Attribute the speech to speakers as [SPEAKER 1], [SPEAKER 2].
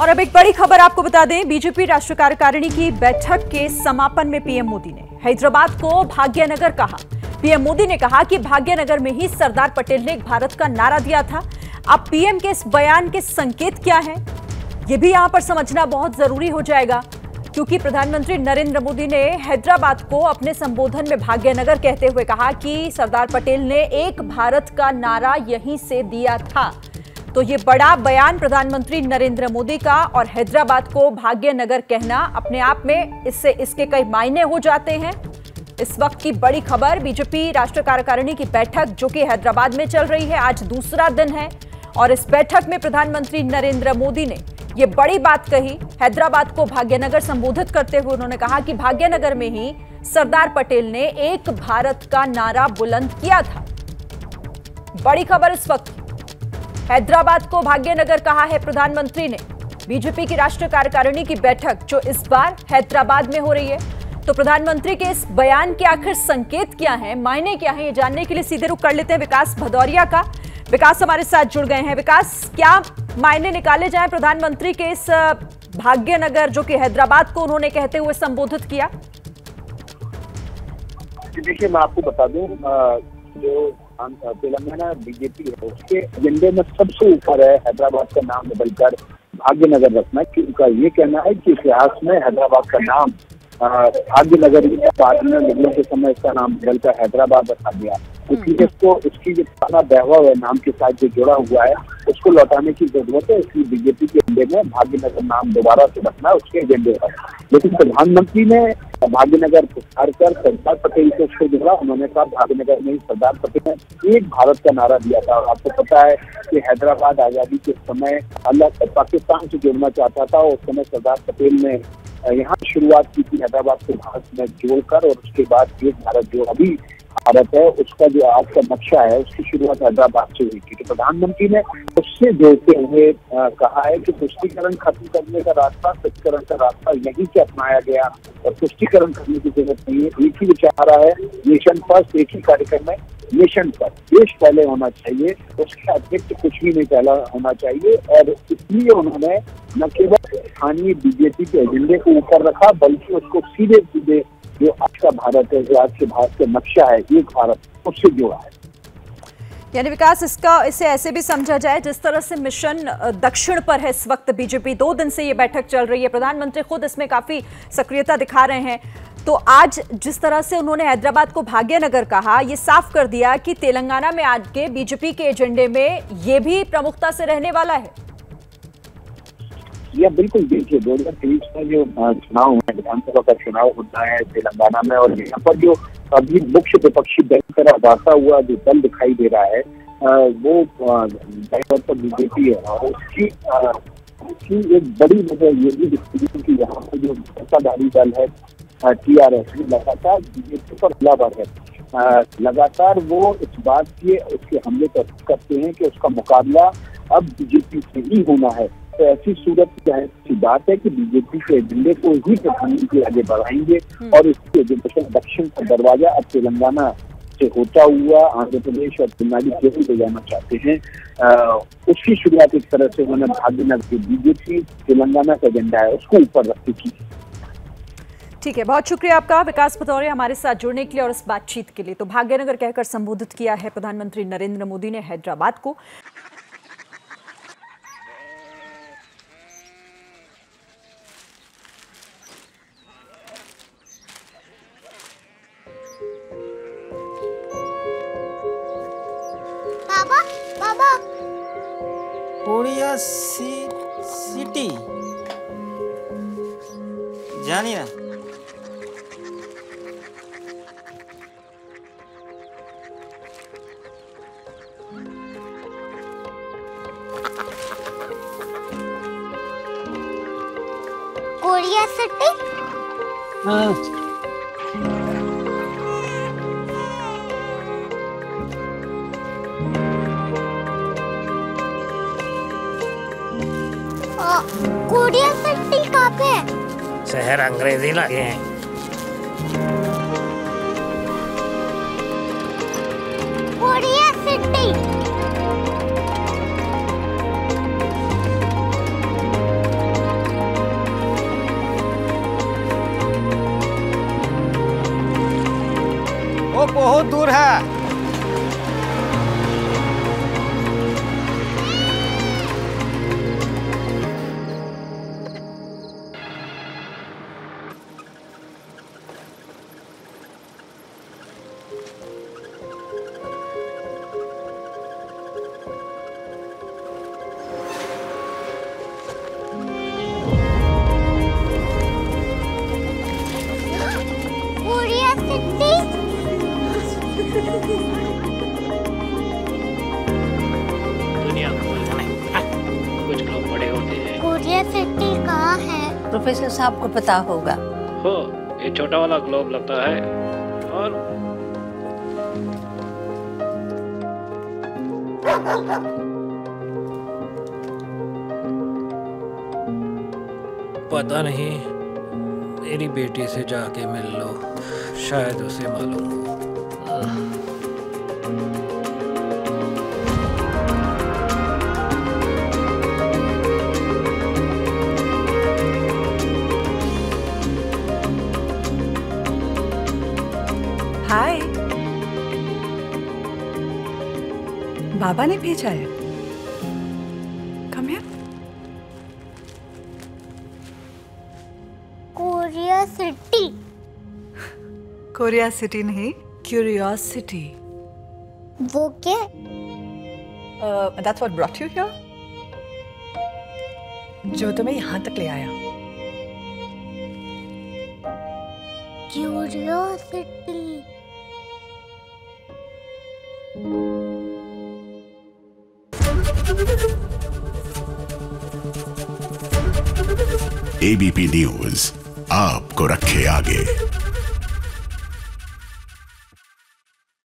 [SPEAKER 1] और अब एक बड़ी खबर आपको बता दें, बीजेपी राष्ट्रीय कार्यकारिणी की बैठक के समापन में पीएम मोदी ने हैदराबाद को भाग्यनगर कहा। पीएम मोदी ने कहा कि भाग्यनगर में ही सरदार पटेल ने भारत का नारा दिया था। अब पीएम के इस बयान के संकेत क्या है? ये भी यहाँ पर समझना बहुत ज़रूरी हो जाएगा, क्योंकि प्रधानमंत्री नरेंद्र मोदी ने हैदराबाद को अपने संबोधन में भाग्यनगर कहते हुए कहा कि सरदार पटेल ने एक भारत का नारा यहीं से दिया था। तो ये बड़ा बयान प्रधानमंत्री नरेंद्र मोदी का और हैदराबाद को भाग्यनगर कहना अपने आप में इससे इसके कई मायने हो जाते हैं। इस वक्त की बड़ी खबर, बीजेपी राष्ट्रीय कार्यकारिणी की बैठक जो कि हैदराबाद में चल रही है, आज दूसरा दिन है और इस बैठक में प्रधानमंत्री नरेंद्र मोदी ने ये बड़ी बात कही। हैदराबाद को भाग्यनगर संबोधित करते हुए उन्होंने कहा कि भाग्यनगर में ही सरदार पटेल ने एक भारत का नारा बुलंद किया था। बड़ी खबर इस वक्त हैदराबाद को भाग्यनगर कहा है प्रधानमंत्री ने। बीजेपी की राष्ट्रीय कार्यकारिणी की बैठक, जो इस बार हैदराबाद में हो रही है। तो प्रधानमंत्री के इस बयान के आखिर संकेत क्या है, मायने क्या है, ये जानने के लिए सीधे रुख कर लेते हैं विकास भदौरिया का। विकास हमारे साथ जुड़ गए हैं। विकास, क्या मायने निकाले जाए प्रधानमंत्री के इस भाग्यनगर, जो कि हैदराबाद को उन्होंने कहते हुए संबोधित किया?
[SPEAKER 2] देखिए, मैं आपको बता दूँ जो तेलंगाना बीजेपी है। उसके एजेंडे में सबसे ऊपर है हैदराबाद का नाम बदलकर भाग्यनगर रखना कि उनका ये कहना है कि इतिहास में हैदराबाद का नाम भाग्यनगर बाद में मुगलों के समय इसका नाम बदलकर हैदराबाद रखा गया। इसलिए इसको इसकी जो पुराना वैभव है नाम के साथ जो जुड़ा हुआ है उसको लौटाने की ज़रूरत है। इसलिए बीजेपी के एजेंडे में भाग्यनगर नाम दोबारा से रखना उसके एजेंडे पर। लेकिन प्रधानमंत्री ने भाग्यनगर हर कर सरदार पटेल से उसको जुड़ा उन्होंने कहा, भाग्यनगर में सरदार पटेल ने एक भारत का नारा दिया था। और आपको पता है कि हैदराबाद आज़ादी के समय अलग पाकिस्तान से जुड़ना चाहता था। उस समय सरदार पटेल ने यहाँ शुरुआत की थी हैदराबाद को भारत में जोड़कर और उसके बाद एक भारत जो अभी भारत है, उसका जो आज का नक्शा है, उसकी शुरुआत हैदराबाद से हुई थी। तो प्रधानमंत्री ने उससे जोड़ते हुए कहा है कि पुष्टिकरण खत्म करने का रास्ता सच्चीकरण का रास्ता यहीं से अपनाया गया और पुष्टिकरण करने की ज़रूरत नहीं है। एक ही विचारा है नेशन फ़र्स्ट, एक ही कार्यक्रम है नेशन पर देश पहले होना चाहिए, उसके अतिरिक्त कुछ भी नहीं पहला होना चाहिए और इसलिए उन्होंने न केवल स्थानीय बीजेपी के एजेंडे को ऊपर रखा, बल्कि उसको सीधे सीधे जो आज का भारत है, जो आज के भारत का नक्शा है, एक भारत उससे जुड़ा है।
[SPEAKER 1] यानी विकास, इसका, इसे ऐसे भी समझा जाए, जिस तरह से मिशन दक्षिण पर है इस वक्त बीजेपी, दो दिन से ये बैठक चल रही है। प्रधानमंत्री खुद इसमें काफ़ी सक्रियता दिखा रहे हैं। तो आज जिस तरह से उन्होंने हैदराबाद को भाग्यनगर कहा, ये साफ़ कर दिया कि तेलंगाना में आज के बीजेपी के एजेंडे में ये भी प्रमुखता से रहने वाला है।
[SPEAKER 2] या बिल्कुल देखिए, दो हज़ार तेईस में जो चुनाव है विधानसभा का चुनाव होता है, तेलंगाना में, और यहाँ पर जो अभी मुख्य विपक्षी दल तरह बढ़ता हुआ, जो दल दिखाई दे रहा है वो पर बीजेपी है, और उसकी उसकी एक बड़ी वजह ये भी दिखती है कि यहाँ पर जो सत्ताधारी दल है टी आर एस लगातार बीजेपी पर हमला भर है। लगातार वो इस बात के, उसके हमले करते हैं कि उसका मुकाबला अब बीजेपी से ही होना है। तो ऐसी सूरत की बात है कि बीजेपी के एजेंडे को ही प्रधानमंत्री आगे बढ़ाएँगे और इसके एजेंडे दक्षिण का दरवाज़ा अब तेलंगाना से होता हुआ आंध्र प्रदेश और तमिलनाडु केरल ले जाना चाहते हैं। उसकी शुरुआत एक तरह से उन्होंने भाग्यनगर की बीजेपी, तेलंगाना का एजेंडा है, उसको ऊपर रखती थी।
[SPEAKER 1] ठीक है, बहुत शुक्रिया आपका। विकास पतौरे हमारे साथ जुड़ने के लिए और इस बातचीत के लिए। तो भाग्यनगर कहकर संबोधित किया है प्रधानमंत्री नरेंद्र मोदी ने हैदराबाद को।
[SPEAKER 3] कोरिया सी, सिटी। जानिए ना।
[SPEAKER 4] Korea city? हाँ। कोडिया सट्टी कापे
[SPEAKER 3] शहर अंग्रेज़ी लगे हैं। बहुत दूर है।
[SPEAKER 5] दुनिया को नहीं। हाँ, कुछ लोग बड़े होते हैं।
[SPEAKER 4] कोरिया सिटी कहाँ है
[SPEAKER 6] प्रोफेसर साहब को पता होगा।
[SPEAKER 5] हो ये छोटा वाला ग्लोब लगता है और पता नहीं। मेरी बेटी से जाके मिल लो। शायद उसे मालूम हो।
[SPEAKER 7] हाय। बाबा ने भेजा है। Come here.
[SPEAKER 4] Korea city
[SPEAKER 7] Korea city नहीं क्यूरियोसिटी
[SPEAKER 4] वो क्या?
[SPEAKER 7] That's what brought you here जो तुम्हें यहाँ तक ले आया।
[SPEAKER 4] क्यूरियोसिटी
[SPEAKER 8] एबीपी न्यूज़ आपको रखे आगे।